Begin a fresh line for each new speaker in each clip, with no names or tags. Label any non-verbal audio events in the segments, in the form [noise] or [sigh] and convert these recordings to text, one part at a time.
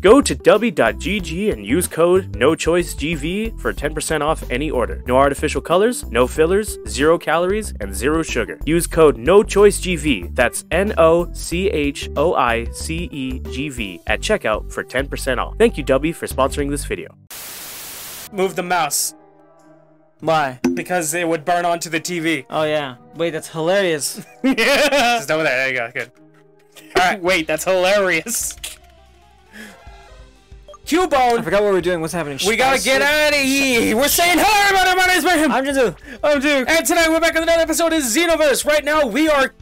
Go to w.gg and use code NOCHOICEGV for 10% off any order. No artificial colors, no fillers, zero calories, and zero sugar. Use code NOCHOICEGV, that's N O C H O I C E G V, at checkout for 10% off. Thank you, W, for sponsoring this video.
Move the mouse
Why?
because it would burn onto the TV.
Oh yeah. Wait, that's hilarious. [laughs]
yeah. Just over there. There you go. Good. All right. [laughs] Wait, that's hilarious. [laughs]
I
Cubone,
forgot what we're doing. What's happening?
we gotta get out of here. We're saying hello, everybody. My name's Mayhem.
I'm Jinzu.
I'm Duke. And tonight we're back with another episode of Xenoverse. Right now we are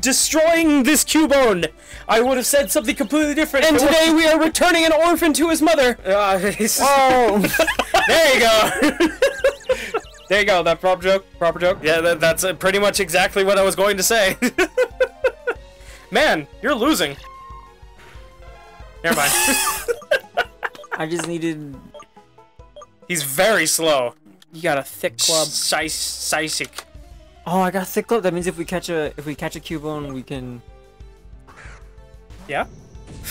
destroying this Cubone. I would have said something completely different. And today we are returning an orphan to his mother. [laughs] Uh,
Oh. [laughs]
there you go. [laughs] there you go. That proper joke. Proper joke. Yeah, that, that's uh, pretty much exactly what I was going to say. Man, you're losing. Never mind.
I just needed.
He's very slow.
You got a thick club.
Sisic.
Oh, I got thick club. That means if we catch a if we catch a cubone, we can
Yeah.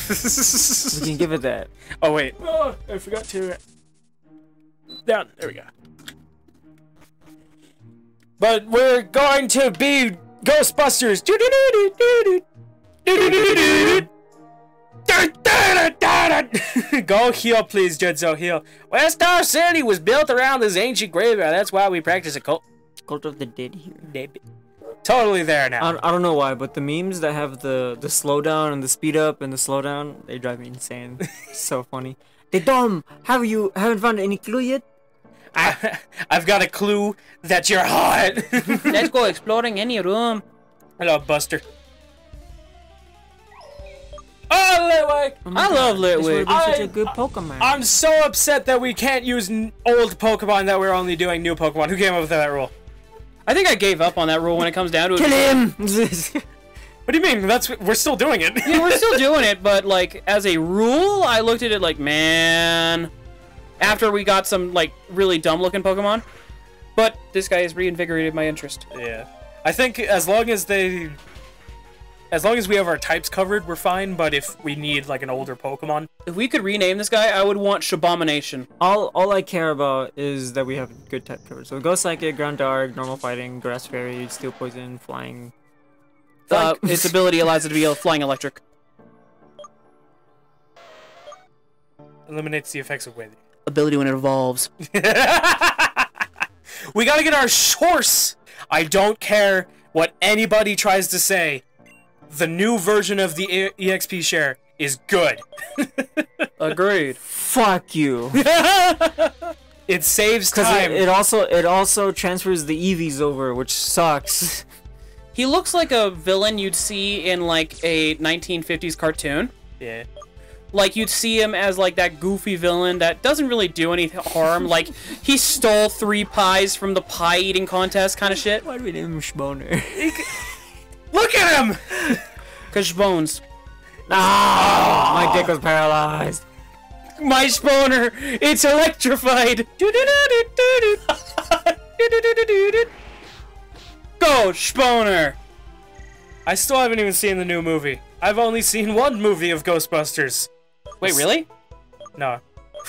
we can give it that.
Oh wait. Oh, I forgot to. Down. There we go. But we're going to be Ghostbusters. [laughs] Go heal, please, Judzo. Heal. Well, Star City was built around this ancient graveyard. That's why we practice a cult.
Cult of the Dead here.
Totally there now.
I, I don't know why, but the memes that have the the slowdown and the speed up and the slowdown, they drive me insane. [laughs] so funny. They dumb. Have you haven't found any clue yet?
I, [laughs] I've got a clue that you're hot.
Let's go exploring any room.
Hello, Buster. Oh, Litwick!
Oh
I
God,
love
This
Litwick.
be such
I-
a good Pokemon.
I'm so upset that we can't use old Pokemon that we're only doing new Pokemon. Who came up with that rule?
I think I gave up on that rule when it comes down to it.
Kill him. [laughs]
What do you mean? That's we're still doing it.
Yeah, we're still doing it, but like as a rule, I looked at it like, man. After we got some like really dumb looking Pokemon, but this guy has reinvigorated my interest.
yeah. I think as long as they, as long as we have our types covered, we're fine. But if we need like an older Pokemon,
If we could rename this guy, I would want Shabomination.
all all I care about is that we have good type coverage. So Ghost Psychic, Ground Dark, Normal Fighting, Grass Fairy, Steel Poison, Flying.
Uh,
Flying-
its ability allows it to be a flying electric. [laughs]
eliminates the effects of weather.
Ability when it evolves. [laughs]
We gotta get our horse. I don't care what anybody tries to say. The new version of the E- EXP share is good. [laughs]
Agreed.
Fuck you. [laughs]
It saves time.
it, it also it also transfers the EVs over, which sucks.
He looks like a villain you'd see in like a 1950s cartoon.
yeah.
like you'd see him as like that goofy villain that doesn't really do any harm. [laughs] like he stole three pies from the pie eating contest kind of shit.
Why do we name him Schboner?
Look at him.
Cause bones.
Ah, my dick was paralyzed.
My spawner, it's electrified. [laughs] Go spawner.
I still haven't even seen the new movie. I've only seen one movie of Ghostbusters.
Wait, really?
No.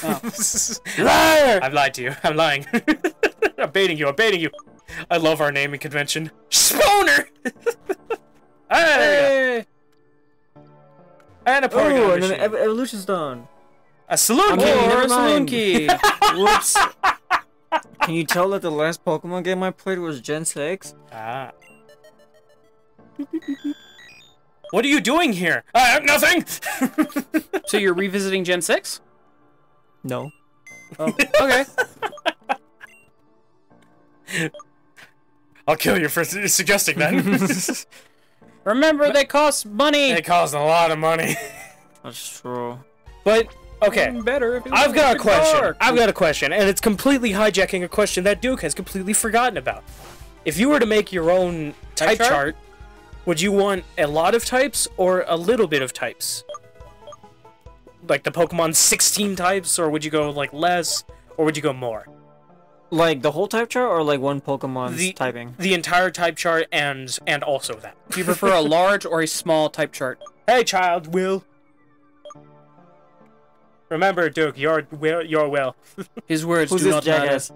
Oh. [laughs]
Liar! I've lied to you. I'm lying. [laughs] I'm baiting you. I'm baiting you. I love our naming convention. Sponer! There we. And a
Oh,
Porygon
and then
machine.
ev- evolution stone.
A saloon
Okay,
key.
Or
never
a saloon key. [laughs]
Whoops. Can you tell that the last Pokemon game I played was Gen 6?
Ah. What are you doing here? Uh, nothing! [laughs]
so you're revisiting Gen 6?
No.
Oh, [laughs] okay.
I'll kill you for suggesting that.
Remember, they cost money.
They cost a lot of money. [laughs]
That's true.
But, okay.
Better if it
I've got a question.
dark.
I've got a question, and it's completely hijacking a question that Duke has completely forgotten about. If you were to make your own type,
Type
chart?
chart?
would you want a lot of types or a little bit of types? Like the Pokemon 16 types, or would you go like less, or would you go more?
Like the whole type chart or like one Pokemon's
The-
typing?
The entire type chart and and also that. [laughs]
Do you prefer a large or a small type chart?
Hey, child, Will. Remember, Duke, your will, your will. [laughs]
His words
Who's
do
this
not matter.
jackass?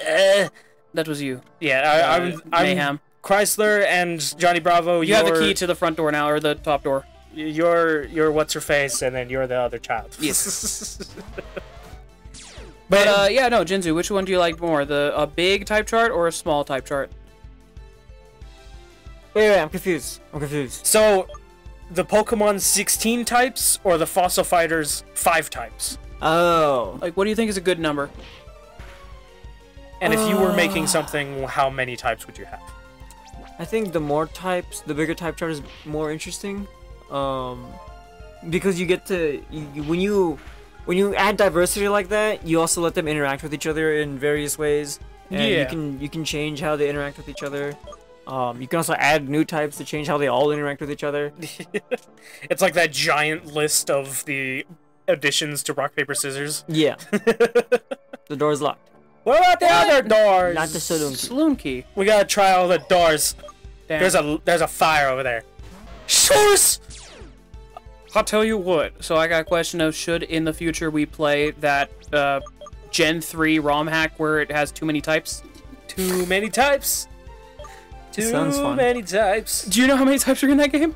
Eh,
That was you.
yeah, I,
Uh,
I'm, I'm
Mayhem.
Chrysler and Johnny Bravo.
You have the key to the front door now, or the top door.
You're you're what's her face, and then you're the other child.
Yes. [laughs]
but
But uh, yeah, no, Jinzu. Which one do you like more, the a big type chart or a small type chart?
Wait, wait, I'm confused. I'm confused.
so, the Pokemon 16 types or the Fossil Fighters 5 types.
Oh.
Like, what do you think is a good number?
And if you were making something, how many types would you have?
I think the more types, the bigger type chart is more interesting. Um, because you get to you, you- when you when you add diversity like that, you also let them interact with each other in various ways. And
Yeah.
you can you can change how they interact with each other. Um, you can also add new types to change how they all interact with each other. [laughs]
It's like that giant list of the additions to Rock Paper Scissors.
Yeah. [laughs] the door is locked.
What about the other doors?
Not the saloon.
Saloon key.
We gotta try all the doors.
Damn.
There's a there's a fire over there. Source.
I'll tell you what. So I got a question of should in the future we play that uh, Gen 3 ROM hack where it has too many types?
Too many types. Too
Sounds fun.
many types.
Do you know how many types are in that game?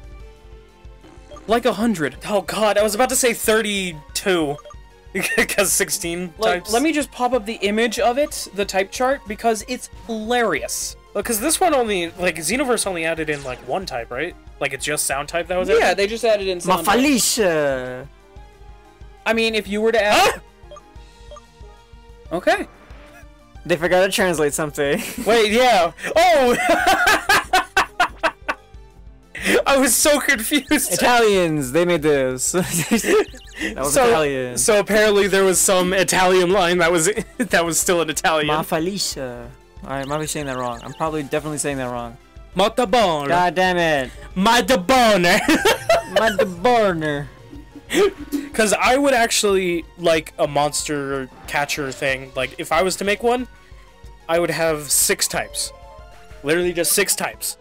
Like a hundred.
Oh god, I was about to say 32. [laughs] Because 16
Like,
types.
let me just pop up the image of it, the type chart, because it's hilarious.
Because this one only, like, Xenoverse only added in, like, one type, right? Like, it's just sound type that was
it?
Yeah,
they just added in sound.
Mafalisha.
I mean, if you were to add. Okay.
They forgot to translate something. [laughs]
Wait, yeah. Oh! [laughs] I was so confused.
Italians, they made this. [laughs] that was
so,
Italian.
so apparently there was some Italian line that was that was still an Italian.
Mafalisha. Alright, I'm probably saying that wrong. I'm probably definitely saying that wrong.
Matabone.
God damn it.
Matabone. [laughs]
My burner.
Because I would actually like a monster catcher thing. Like, if I was to make one, I would have six types. Literally just six types.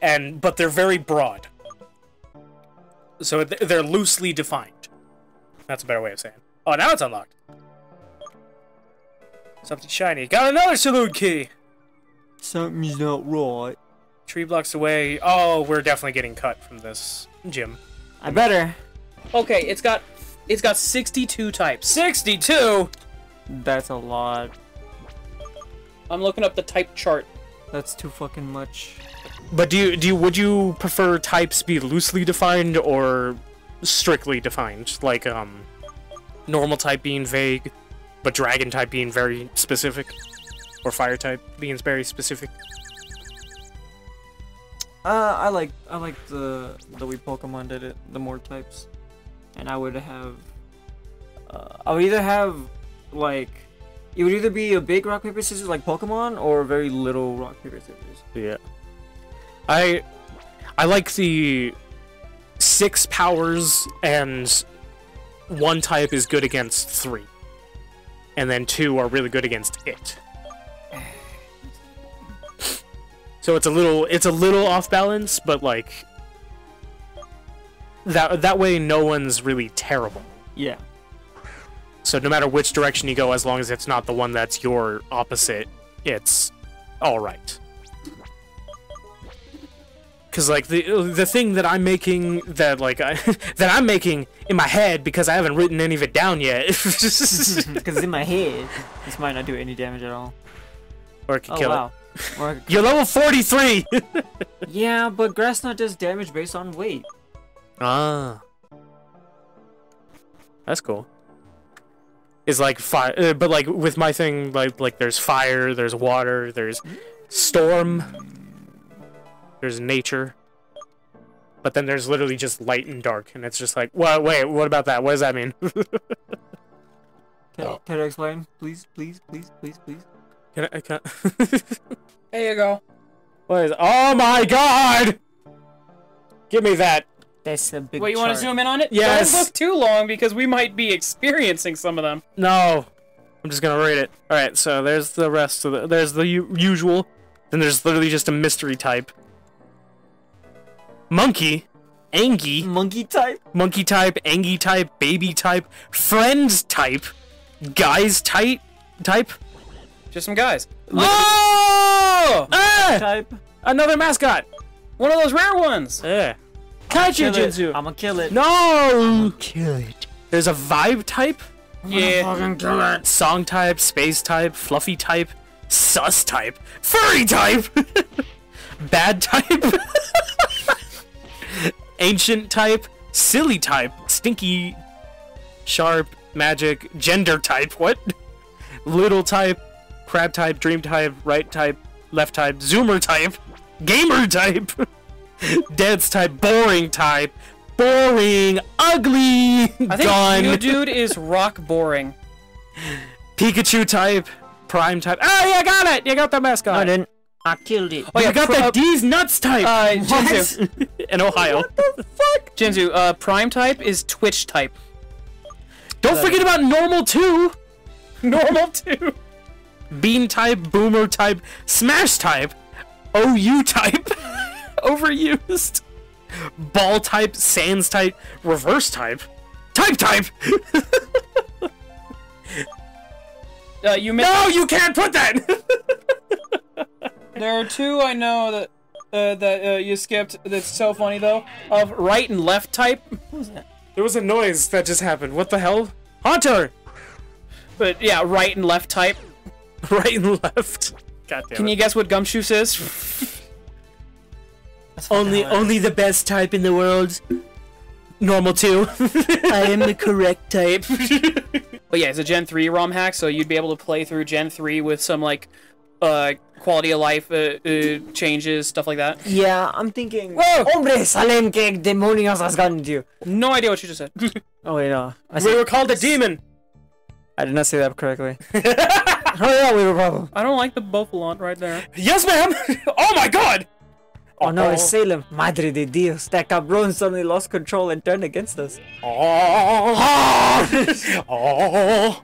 And, but they're very broad. So they're loosely defined. That's a better way of saying. Oh, now it's unlocked. Something shiny. Got another saloon key!
Something's not right.
Tree blocks away. Oh, we're definitely getting cut from this gym.
I better.
Okay, it's got. It's got 62 types.
62!
That's a lot.
I'm looking up the type chart.
That's too fucking much.
But do you do you, would you prefer types be loosely defined or strictly defined? Like um normal type being vague, but dragon type being very specific? Or fire type being very specific?
Uh, I like I like the the way Pokemon did it. The more types, and I would have. Uh, I would either have like it would either be a big rock paper scissors like Pokemon or very little rock paper scissors.
Yeah. I I like the six powers and one type is good against three. And then two are really good against it. So it's a little it's a little off balance, but like that that way no one's really terrible.
Yeah.
So no matter which direction you go, as long as it's not the one that's your opposite, it's all right. Because like the the thing that I'm making that like I, [laughs] that I'm making in my head because I haven't written any of it down yet, [laughs] [laughs]
Because it's in my head. This might not do any damage at all.
or it could
Oh
kill
wow. Or I could-
it. You're level 43. [laughs]
yeah, but grass knot does damage based on weight.
ah, that's cool. Is like fire, uh, but like with my thing, like like there's fire, there's water, there's storm, there's nature, but then there's literally just light and dark, and it's just like, well, wait, what about that? What does that mean? [laughs]
Can,
Oh.
can I explain? Please, please, please, please, please.
Can I? Can [laughs]
There you go.
what is? Oh my God! Give me that.
That's a big
Wait, you want to
chart.
zoom in on it?
Yes.
Don't look too long because we might be experiencing some of them.
No, I'm just gonna read it. All right, so there's the rest of the. There's the u- usual. Then there's literally just a mystery type. Monkey. Angie,
Monkey type.
monkey type, Angie type, baby type, friends type, guys type, type.
Just some guys. Oh!
Ah!
Type.
Another mascot.
One of those rare ones.
Yeah. Kaiju Jinzu.
I'ma kill it.
No! Kill it. There's a vibe type,
Yeah.
Fucking kill it.
song type, space type, fluffy type, sus type, furry type, [laughs] bad type, [laughs] ancient type, silly type, stinky, sharp, magic, gender type, what? [laughs] Little type, crab type, dream type, right type, left type, zoomer type, gamer type, [laughs] dance type, boring type, boring, ugly,
I think
gone.
you dude is rock boring.
Pikachu type, Prime type. Oh, yeah, I got it. You got the mascot.
I didn't. I killed it.
Oh yeah,
you got
pro-
the D's nuts type
uh, Jinzu. [laughs]
in Ohio. What the fuck?
Jinzu, uh, prime type is Twitch type.
Don't forget about normal two.
Normal too.
Bean type, boomer type, smash type, OU type, [laughs] overused. Ball type, sands type, reverse type, type type. [laughs]
Uh, you.
No, you can't put that. [laughs]
There are two I know that uh, that uh, you skipped. That's so funny though. Of right and left type. Who's that?
There was a noise that just happened. What the hell? Hunter.
But yeah, right and left type. [laughs]
Right and left. God damn
Can
it.
you guess what gumshoe is? [laughs]
Only, only the best type in the world. Normal two. [laughs] I am the correct type.
But yeah, it's a Gen 3 ROM hack, so you'd be able to play through Gen 3 with some like uh quality of life uh, uh, changes, stuff like that.
Yeah, I'm thinking.
Whoa!
Hombre, salen que demonios has gotten to you.
No idea what you just said.
Oh wait, no. I,
we
said,
were called a demon.
I did not say that correctly. [laughs] oh yeah, we were problem.
I don't like the Bofalant right there.
Yes, ma'am. [laughs] oh my god.
Oh, oh no, it's oh. Salem. Madre de Dios. That cabron suddenly lost control and turned against us.
Oh. [laughs] oh.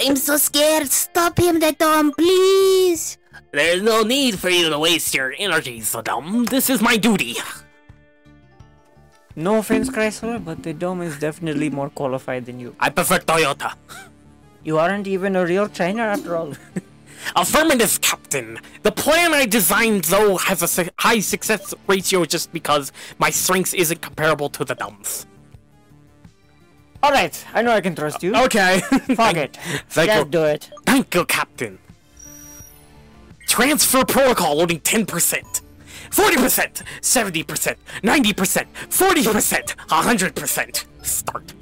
I'm so scared. Stop him, that Dom, please.
There's no need for you to waste your energy, Saddam. This is my duty.
No offense, Chrysler, but the dome is definitely more qualified than you.
I prefer Toyota.
You aren't even a real trainer after all. [laughs]
Affirmative, Captain. The plan I designed, though, has a su- high success ratio just because my strength isn't comparable to the dumbs.
Alright, I know I can trust you.
Uh, okay. [laughs]
Fuck it. [laughs]
Thank
Just
you.
do it.
Thank you, Captain. Transfer protocol loading 10%. 40%, 70%, 90%, 40%, 100%. Start.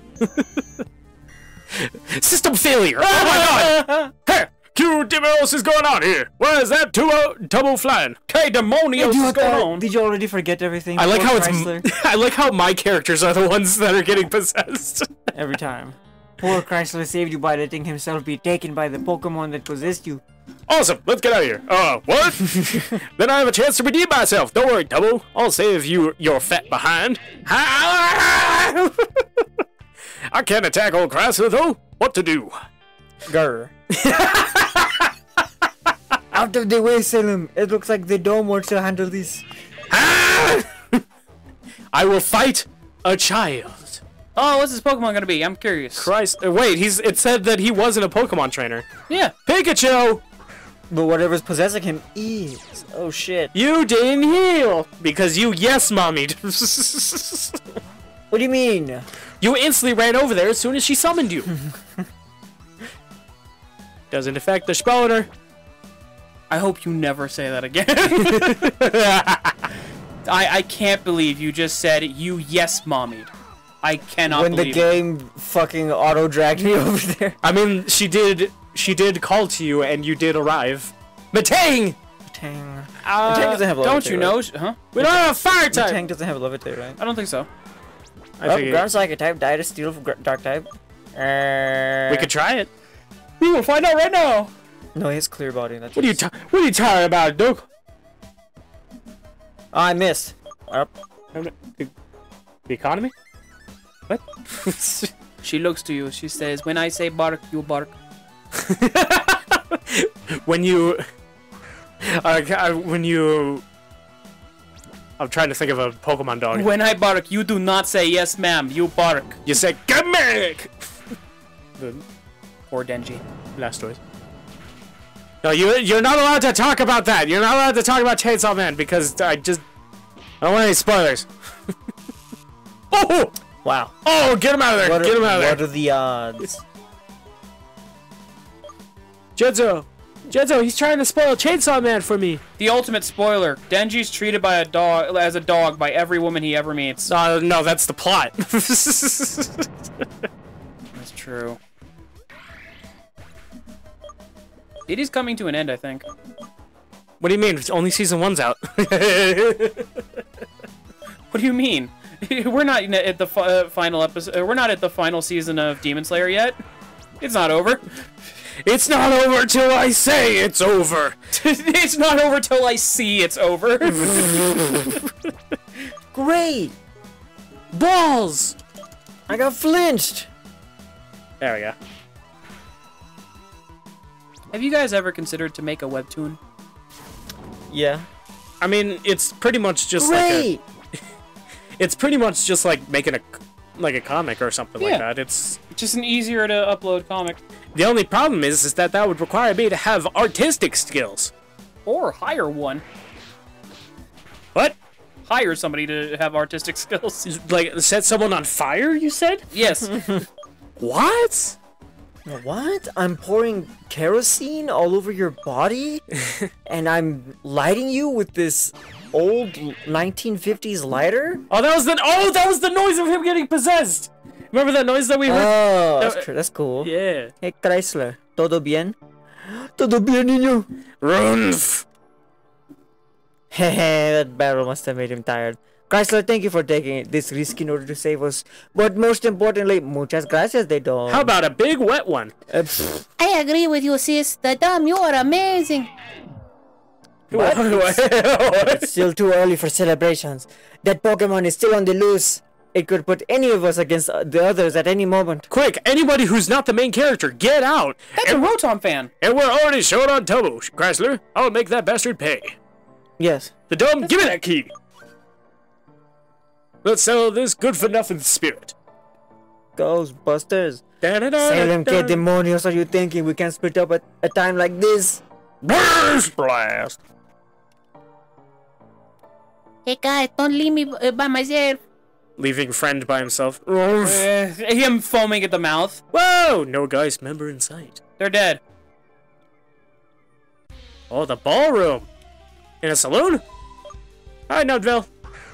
System failure. Oh my god. [laughs] Hey, Q Dimos is going on here. What is that? Two uh, double flying.
Okay, demonios
Did you,
is going
uh,
on.
did you already forget everything?
I like
Poor
how it's.
Chrysler?
m- [laughs] I like how my characters are the ones that are getting possessed. [laughs]
Every time. Poor Chrysler saved you by letting himself be taken by the Pokemon that possessed you.
Awesome, let's get out of here. Uh, what? then I have a chance to redeem myself. Don't worry, Double. I'll save you your fat behind. I can't attack old Chrysler, though. What to do?
Grr. [laughs] Out of the way, Salem. It looks like the dome wants to handle this. [laughs]
I will fight a child.
Oh, what's this Pokemon gonna be? I'm curious.
Christ, uh, wait, he's. It said that he wasn't a Pokemon trainer.
Yeah.
Pikachu,
But whatever's possessing him is. Oh shit.
you didn't heal because you yes mommied. [laughs]
What do you mean?
you instantly ran over there as soon as she summoned you. [laughs] Doesn't affect the spawner.
I hope you never say that again. [laughs] I I can't believe you just said you yes mommied. I cannot
when the
believe it.
game fucking auto dragged me [laughs] over there.
I mean, she did. She did call to you, and you did arrive. Matang,
Tang.
uh,
Tank doesn't have levitate, Don't
you
right?
know? Huh?
we don't have a fire
The
type.
tank doesn't have a levitate, right?
I don't think so.
I
Oh,
figured-
ground psychic type, died of steel gr- dark type. Uh,
we could try it.
We will find out right now.
No, he has clear body. That's
What are you?
just-
what are you talking about, Duke?
Oh, I missed. Up.
The economy? What? [laughs]
She looks to you. She says, "When I say bark, you bark." [laughs]
when you, [laughs] uh, when you, I'm trying to think of a Pokemon dog.
When I bark, you do not say yes, ma'am. You bark.
You say, come back! [laughs] the
Poor Denji.
Blastoise. No, you, you're not allowed to talk about that. You're not allowed to talk about Chainsaw Man because I just... I don't want any spoilers. [laughs] oh!
Wow.
Oh, get him out of there!
What
get
are,
him out of
what
there!
are the odds?
Jetzo! Jetzo, he's trying to spoil Chainsaw Man for me!
The ultimate spoiler: Denji's treated by a dog as a dog by every woman he ever meets.
No, no, that's the plot. [laughs]
That's true. It is coming to an end, I think.
what do you mean? It's only season one's out. [laughs]
What do you mean? [laughs] We're not at the uh, final episode. We're not at the final season of Demon Slayer yet. It's not over.
It's not over till I say it's over! [laughs]
it's not over till I see it's over. [laughs]
Great!
Balls!
I got flinched!
There we go.
Have you guys ever considered to make a webtoon?
Yeah.
I mean, it's pretty much just like a,
Great! [laughs]
it's pretty much just like making a like a comic or something
Yeah.
like that. It's
Just an easier to upload comic.
The only problem is is that that would require me to have artistic skills.
Or hire one.
What?
Hire somebody to have artistic [laughs] skills.
Like set someone on fire? You said?
Yes. [laughs]
What?
What? I'm pouring kerosene all over your body? [laughs] and I'm lighting you with this old 1950s lighter?
Oh, that was the oh, that was the noise of him getting possessed. Remember that noise that we heard?
Oh, that's, cr- that's cool.
yeah.
Hey, Chrysler. ¿Todo bien? ¿Todo bien, niño?
Runf.
Hehe, that barrel must have made him tired. Chrysler, thank you for taking this risk in order to save us. But most importantly, muchas gracias, they don't.
How about a big wet one?
Uh,
I agree with you, sis. The dumb, you are amazing.
What? [laughs] it's still too early for celebrations. That Pokemon is still on the loose. It could put any of us against the others at any moment.
Quick, anybody who's not the main character, get out!
That's a Rotom fan.
And we're already short on Tobo, Chrysler. I'll make that bastard pay.
Yes.
The dome, give me that key. Let's settle this good for nothing spirit.
Ghostbusters.
Da-da-da-da-da.
Salem, ¿qué demonios are you thinking? We can split up at a time like this?
Burst blast.
Hey, guys, don't leave me uh, by myself.
Leaving friend by himself. [laughs]
Uh, him foaming at the mouth.
Whoa! No guy's member in sight.
They're dead.
Oh, the ballroom. In a saloon? Hi, Nudville.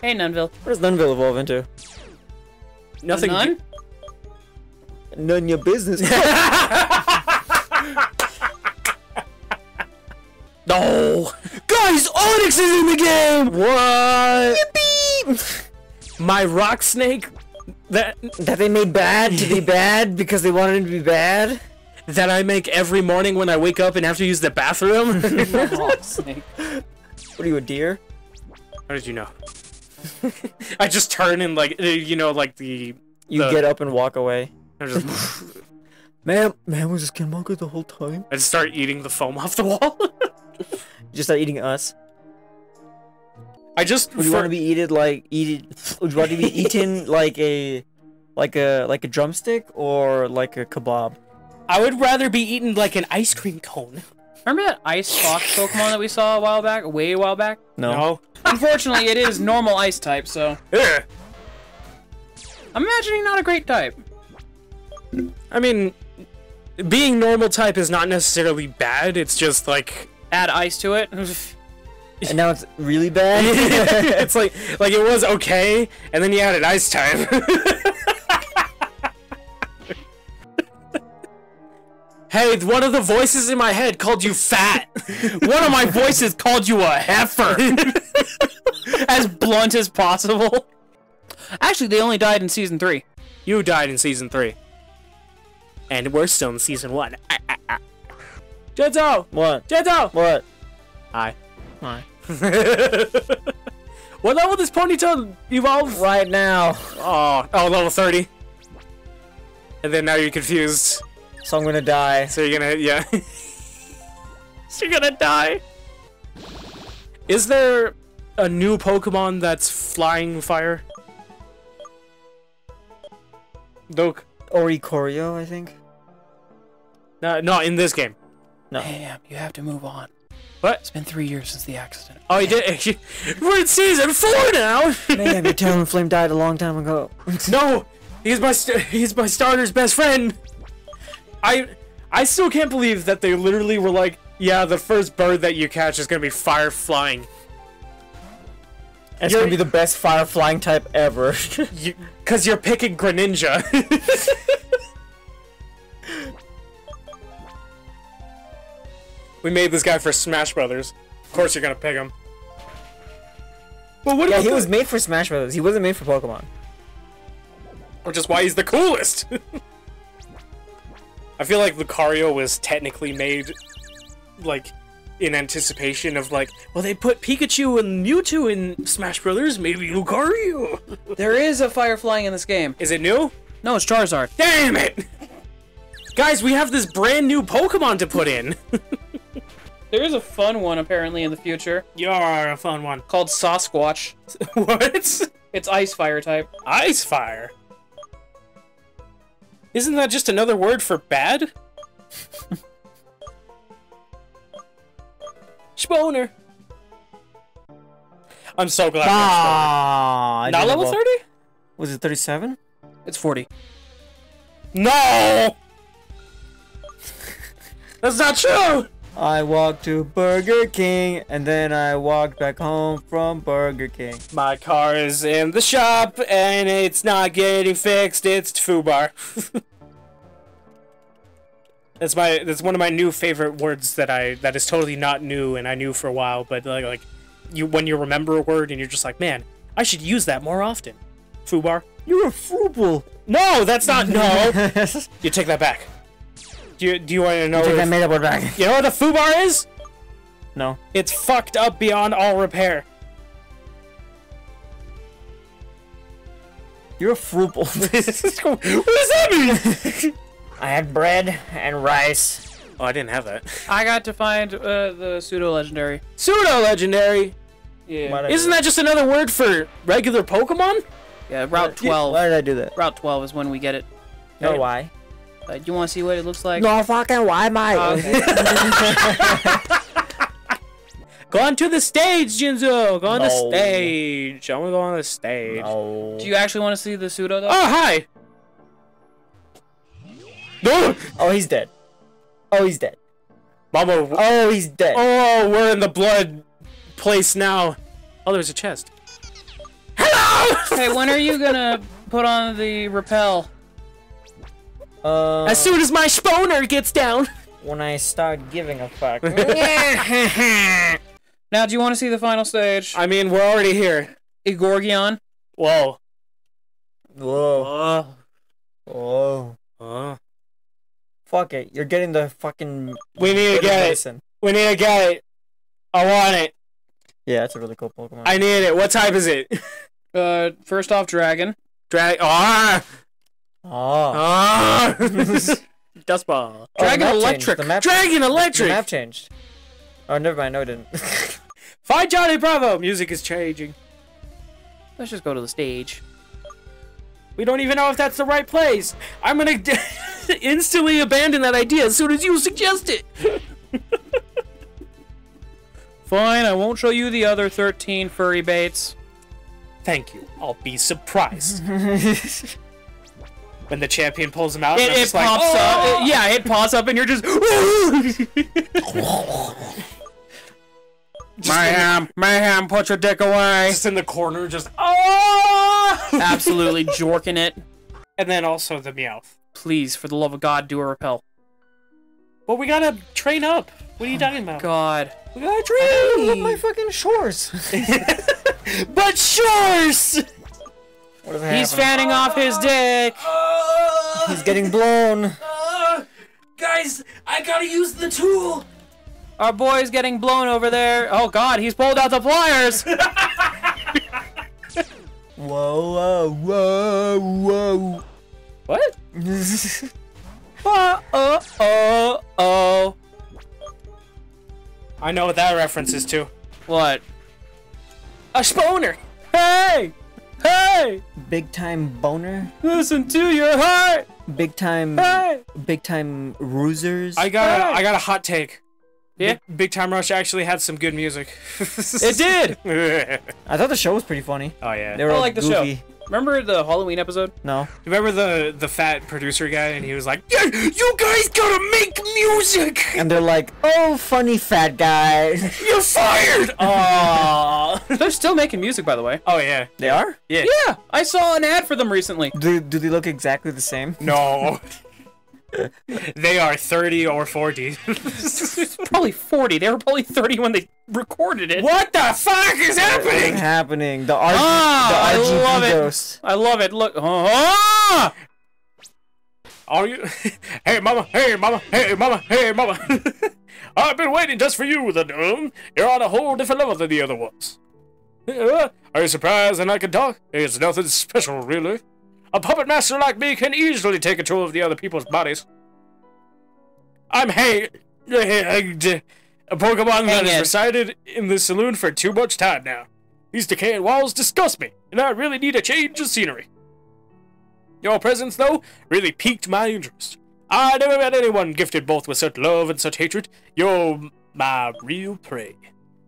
Hey, Nunville.
What does Nunville evolve into?
Nothing.
None?
None your business. [laughs] [laughs]
No! Guys, Onix is in the game! What? My rock snake that
that they made bad to be [laughs] bad because they wanted him to be bad?
that I make every morning when I wake up and have to use the bathroom? [laughs] [laughs]
Snake.
What are you, a deer?
How did you know? I just turn and like uh, you know like the
You
the-
get up and walk away.
I just
Man, man was a skinwalker the whole time.
I just start eating the foam off the wall.
Just start eating us.
I just
Would you
for-
want to be eaten like eaten? Would you want to be [laughs] eaten like a, like a like a drumstick or like a kebab?
I would rather be eaten like an ice cream cone.
Remember that Ice Fox Pokemon that we saw a while back? Way a while back?
No.
Unfortunately, it is normal ice type, so
Ugh.
I'm imagining not a great type.
I mean, being normal type is not necessarily bad. It's just like
Add ice to it. [laughs]
And now it's really bad. [laughs]
it's like like it was okay, and then you added ice time. [laughs] hey, one of the voices in my head called you fat.
One of my voices called you a heifer. [laughs] as blunt as possible. Actually, they only died in season three.
You died in season three, and we're still in season one. Ah, ah, ah. Jetso,
what?
Jetso.
What?
Hi.
Hi. [laughs]
what level does Ponyta evolve?
Right now.
Oh, oh, level 30. And then now you're confused.
So I'm gonna die.
So you're gonna, yeah. [laughs] so you're gonna die. Is there a new Pokemon that's flying fire? Doke.
Oricorio, I think.
No, no, in this game. No.
Damn, you have to move on.
What?
It's been three years since the accident.
Oh, he did. [laughs] We're in season four now. [laughs]
Maybe your Talonflame died a long time ago. [laughs]
no, he's my st- he's my starter's best friend. I I still can't believe that they literally were like, yeah, the first bird that you catch is gonna be fire flying.
It's
You're-
gonna be the best fire flying type ever.
You, Cause you're picking Greninja. We made this guy for Smash Brothers. Of course you're gonna pick him. But what
yeah,
about
he
the-
was made for Smash Brothers. He wasn't made for Pokemon.
which is why he's the coolest. [laughs] I feel like Lucario was technically made like in anticipation of like, well, they put Pikachu and Mewtwo in Smash Brothers, maybe Lucario. [laughs]
There is a fire flying in this game.
Is it new?
No, it's Charizard.
Damn it! Guys, we have this brand new Pokemon to put in. [laughs]
There is a fun one apparently in the future
You're a fun one.
called Sasquatch. [laughs]
what?
It's ice fire type.
Ice fire. Isn't that just another word for bad? [laughs] Sponer. I'm so glad.
Ah,
we're Not level 30?
Was it 37?
It's 40.
No! [laughs] That's not true!
I walked to Burger King and then I walked back home from Burger King.
My car is in the shop and it's not getting fixed. It's Fubar. [laughs] that's my that's one of my new favorite words that I that is totally not new and I knew for a while, but like like you when you remember a word and you're just like, man, I should use that more often. Fubar.
You're a frugal.
No, that's not no. [laughs] You take that back. Do you do you want to know?
that
what-
made up word back.
you know what a Fubar is?
No.
It's fucked up beyond all repair.
You're a frugal. [laughs]
what does that mean?
I had bread and rice.
Oh, I didn't have that.
I got to find uh, the pseudo legendary.
Pseudo legendary.
Yeah.
Why did I
Isn't that just another word for regular Pokemon?
Yeah, Route 12.
Why did I do that?
Route 12 is when we get it.
No, why?
Uh, you want to see what it looks like?
No fucking why, mate.
Oh, okay. [laughs]
Go on to the stage, Jinzo. Go on the stage. I want to go on the stage.
No.
Do you actually want to see the pseudo though?
Oh, hi. No,
Oh, he's dead. Oh, he's dead.
Mama.
Oh, he's dead.
Oh, we're in the blood place now. Oh, there's a chest. Hello.
Hey, when are you gonna put on the repel?
Uh,
As soon as my sponer gets down.
when I start giving a fuck. [laughs] [laughs]
Now, do you want to see the final stage?
I mean, we're already here.
Igorgion.
Whoa.
Whoa.
Oh.
Whoa.
Oh.
Fuck it. You're getting the fucking.
We need to get it. We need to get it. I want it.
Yeah, that's a really cool Pokemon.
I need it. What type is it? [laughs]
Uh, first off, dragon.
Drag. Ah.
Oh.
Ah. [laughs] Dust ball.
Oh, the
Dragon. Electric.
The map,
Dragon
the map changed. Oh, never mind. No, it didn't. [laughs]
Find Johnny Bravo. Music is changing.
Let's just go to the stage.
We don't even know if that's the right place. I'm gonna [laughs] instantly abandon that idea as soon as you suggest it.
Fine, I won't show you the other 13 furry baits.
Thank you. I'll be surprised when the champion pulls him out.
It,
and
it
just like,
pops
"Oh!"
up. Yeah, it pops up, and you're just. [laughs] mayhem, mayhem, put your dick away.
Just in the corner, just oh. [laughs]
Absolutely jorking it.
and then also the Meowth.
Please, for the love of God, do a repel.
Well, we gotta train up. What are you oh talking about?
God.
We gotta train.
Look my fucking shores. [laughs]
but shores.
What is
He's
happening?
fanning off his dick.
He's getting blown.
Uh, guys, I gotta use the tool.
Our boy's getting blown over there. Oh God, he's pulled out the pliers. [laughs]
Whoa, whoa, whoa, whoa.
What?
oh, oh, oh, oh.
I know what that reference is to.
What?
a Sponer.
Hey! Hey!
Big time boner.
Listen to your heart!
Big time.
Hey!
Big time rusers.
I got a,
Hey.
I got a hot take.
Yeah?
Big, Big Time Rush actually had some good music. [laughs]
It did! [laughs]
I thought the show was pretty funny.
oh yeah.
They were
I
all
like the show.
Goofy.
Remember the Halloween episode?
No.
Remember the the fat producer guy, and he was like, "Yeah, you guys gotta make music.
And they're like, oh, funny fat guy. [laughs]
You're fired."
Aww. [laughs] They're still making music, by the way.
Oh yeah.
they are?
Yeah.
Yeah, I saw an ad for them recently.
Do, do they look exactly the same?
No. [laughs] they are 30 or 40. [laughs]
Probably 40. They were probably 30 when they recorded it.
what the fuck is happening?
happening? The, RG,
Ah,
the RGB
love it.
ghost.
I love it. Look. Ah!
Are you? [laughs] Hey, mama. Hey, mama. Hey, mama. Hey, mama. [laughs] I've been waiting just for you, the dome. You're on a whole different level than the other ones. Uh, Are you surprised that I can talk? It's nothing special, really. A puppet master like me can easily take control of the other people's bodies. I'm Hey. A Pokemon that has resided in this saloon for too much time now. These decaying walls disgust me, and I really need a change of scenery. Your presence, though, really piqued my interest. I never met anyone gifted both with such love and such hatred. You're my real prey.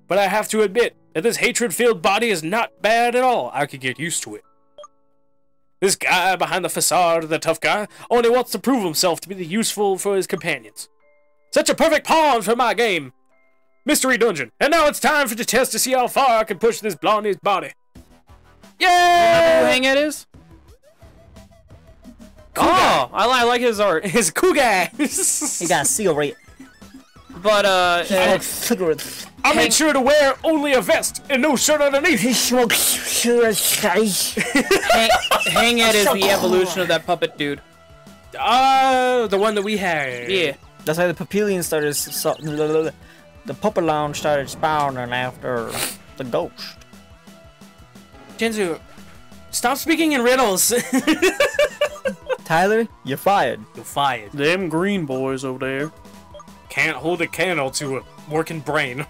But I have to admit that this hatred-filled body is not bad at all. I could get used to it. This guy behind the facade, of the tough guy, only wants to prove himself to be the useful for his companions. Such a perfect pawn for my game. Mystery Dungeon. And now it's time for the test to see how far I can push this blondie's body.
Who
Yeah!
Hanghead is? Oh, I, I like his art. [laughs]
His cool guy. [laughs]
He got a cigarette.
But, uh, uh.
I made sure to wear only a vest and no shirt underneath.
He smokes cigarettes, guys.
Hang- Hanghead is the evolution of that puppet dude.
Oh, the one that we had.
Yeah.
That's how the Papillion started. So, the puppet lounge started spawning after the ghost.
Jinzu, stop speaking in riddles. [laughs]
Tyler, you're fired.
You're fired.
Them green boys over there.
Can't hold a candle to a working brain.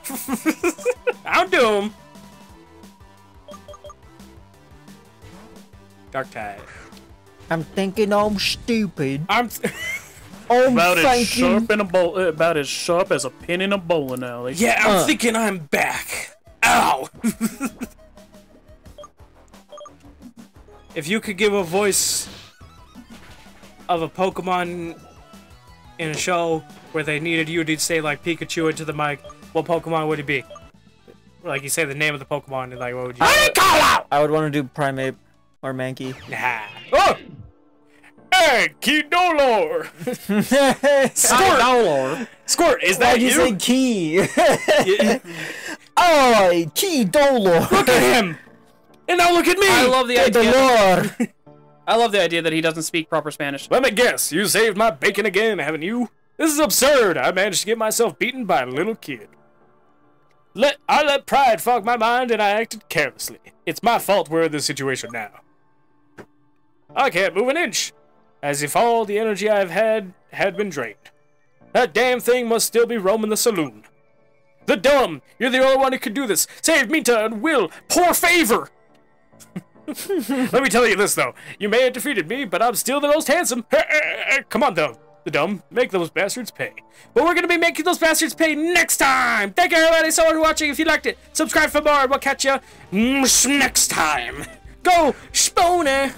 [laughs] I'll do him. Dark Tide.
I'm thinking I'm stupid.
I'm. [laughs]
I'm
About as
thinking.
sharp in a bowl, uh, about as sharp as a pin in a bowling alley.
yeah, I'm
Uh.
thinking I'm back. Ow! [laughs] if you could give a voice of a Pokemon in a show where they needed you to say like Pikachu into the mic, what Pokemon would it be? Like you say the name of the Pokemon and like what would you? I didn't call out.
I would want to do Primeape or Mankey.
Nah. Oh! Hey, Kidolor! [laughs]
Squirt!
Squirt, is that
Why'd you
you?
say Key? [laughs]
Yeah.
oh, Key Dolor!
Look at him! And now look at me!
I love the
Hey,
idea.
Dolor! [laughs]
I love the idea that he doesn't speak proper Spanish.
Let me guess, you saved my bacon again, haven't you? This is absurd. I managed to get myself beaten by a little kid. Let I let pride fog my mind and I acted carelessly. It's my fault we're in this situation now. I can't move an inch, as if all the energy I've had had been drained. That damn thing must still be roaming the saloon. The dumb, you're the only one who can do this. Save Mita and Will, poor favor. [laughs] Let me tell you this though. You may have defeated me, but I'm still the most handsome. [laughs] Come on though. The dumb, make those bastards pay. But we're gonna be making those bastards pay next time. Thank you everybody so much for watching. If you liked it, subscribe for more and we'll catch you next time. Go, Spooner!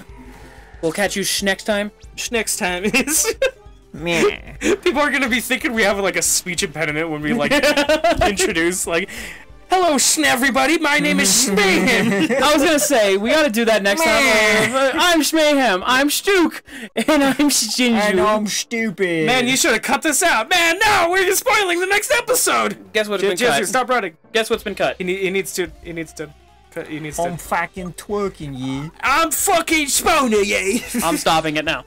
We'll catch you next time.
Next time is [laughs]
Meh.
people are gonna be thinking we have like a speech impediment when we like [laughs] introduce like Hello, Schn everybody. My name is Schmayhem.
I was gonna say we gotta do that next time. Uh, I'm Schmayhem. I'm Stuk, and I'm
and I'm stupid.
Man, you should have cut this out. Man, no, we're spoiling the next episode.
Guess what's
J-
been
Jesse,
cut?
stop running.
Guess what's been cut?
He, need, he needs to. He needs to. cut- He needs
I'm
to.
fucking twerking you.
I'm fucking Spooner, yay.
I'm stopping it now.